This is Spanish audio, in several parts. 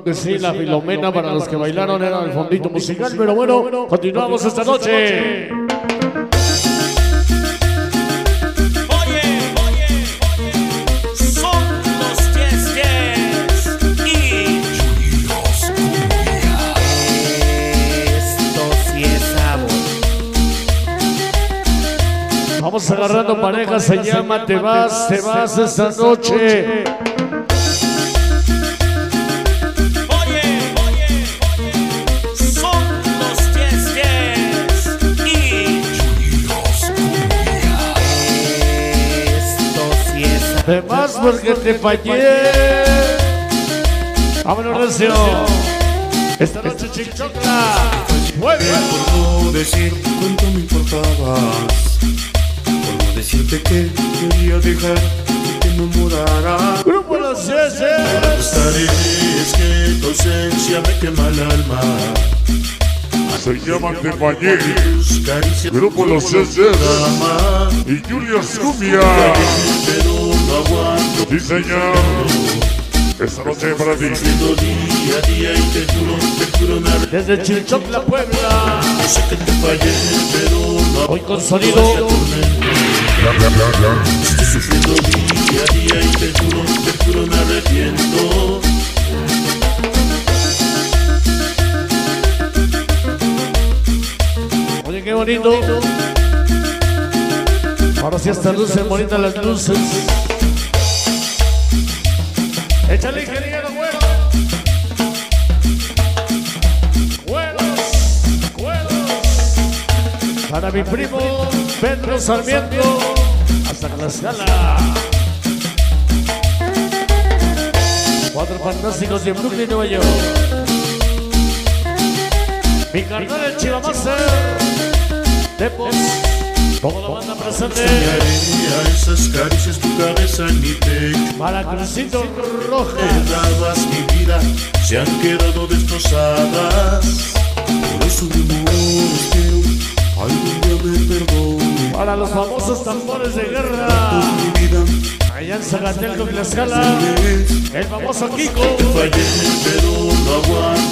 Claro que sí, la Filomena para los que bailaron era el fondito musical, pero bueno, continuamos esta noche. Oye, oye, oye, son los yes, yes y Esto sí es sabor. Vamos agarrando pareja, se llama Te vas, te vas esta noche. Te vas porque te fallé. Vámonos, Recio. Esta noche, Chichocla. Mueve. Por no decir cuánto me importabas Por no decirte que quería dejar que te enamoraras Grupo Los Yeses. Estaré, es que tu ausencia me quema el alma Se llama Te Fallé, Tus caricias Grupo Los Yeses Ama, y Julia Scubia. No Sí, señor. Esta noche para ti. Día día y te juro, te juro arrepiento Desde Chichocla, Puebla. Sé que te fallé, pero no Hoy con sonido. Estoy sufriendo día a día y te juro, te juro me arrepiento Oye, qué bonito. Ahora sí hasta luces bonitas las luces. Échale ingeniero, güero. Güeros, güeros. Para mi primo Pedro Sarmiento. Hasta Tlaxcala. Cuatro fantásticos de Brooklyn, Nueva York. Mi carnal el Chivamaster. Tepos. Toda la banda presente. Haría esas caricias tu cabeza en mi pecho Para Crucito Rojas. Mi vida, se han quedado destrozadas Por eso mi amor espero algún día me perdone Para los famosos tambores de guerra. Mi vida Allá en Zagatelco, Tlaxcala. El famoso Kiko. fallé pero no aguanto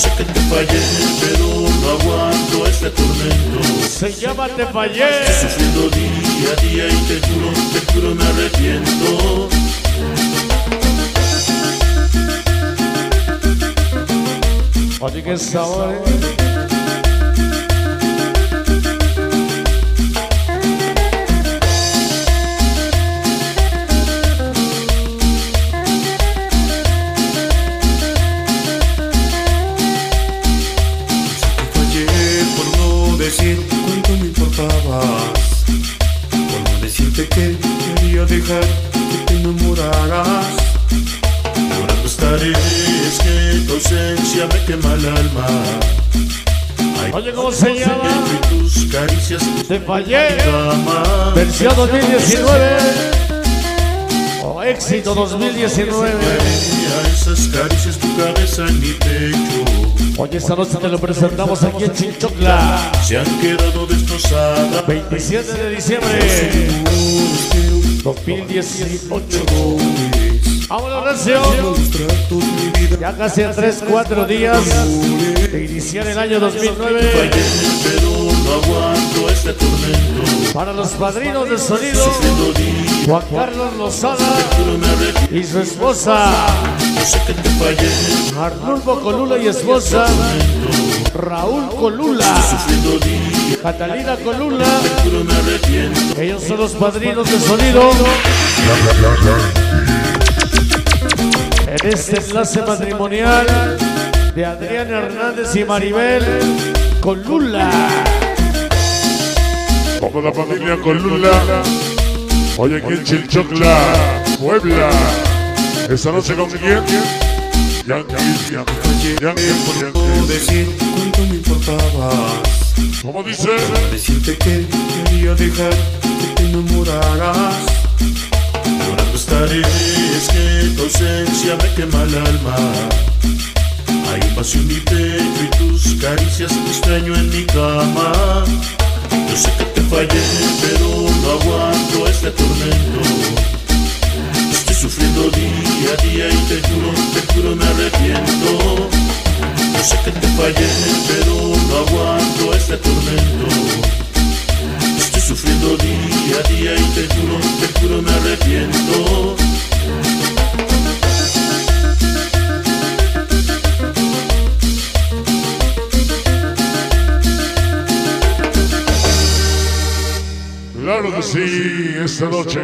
sé que te fallé pero no aguanto este tormento Se llama Te Fallé. Sufriendo día a día y te juro, te juro me arrepiento Oye, qué sabor. eh. Quería dejar que te enamoraras Ahora no estaré, es que tu ausencia me quema el alma Ay, Oye, ¿cómo se llama? y tus caricias Te Fallé. Versión 2019. O éxito 2019. A esas caricias tu cabeza en mi pecho Oye, esta noche te lo presentamos aquí en Chinchocla. Se han quedado destrozadas 27 de diciembre 2018. perdones Vámonos, Recio. Ya casi a 3, 4 días de iniciar el año 2009. Fallé, pero no aguanto este tormento Para los padrinos de sonido, Juan Carlos Lozada y su esposa, Arnulfo Colula y esposa, Raúl Colula, Catalina Colula. Los padrinos de sonido. En este enlace matrimonial de Adrián Hernández y Maribel Colula. Toda la familia con Lula. Hoy aquí en Chilchocla, Puebla. Esta noche con quién? Yankees, Yankees, Yankees. decir cuánto me importabas ¿Cómo dice? Decirte que quería dejar Ahora no estaré, es que tu ausencia me quema el alma Hay en mi pecho y tus caricias te extraño en mi cama Yo sé que te fallé, pero no aguanto este tormento. Estoy sufriendo día a día y te juro, te juro me arrepiento. Yo sé que te fallé, pero no aguanto este tormento. Estoy sufriendo día a día y te juro, te juro me arrepiento. Claro que sí, esta noche.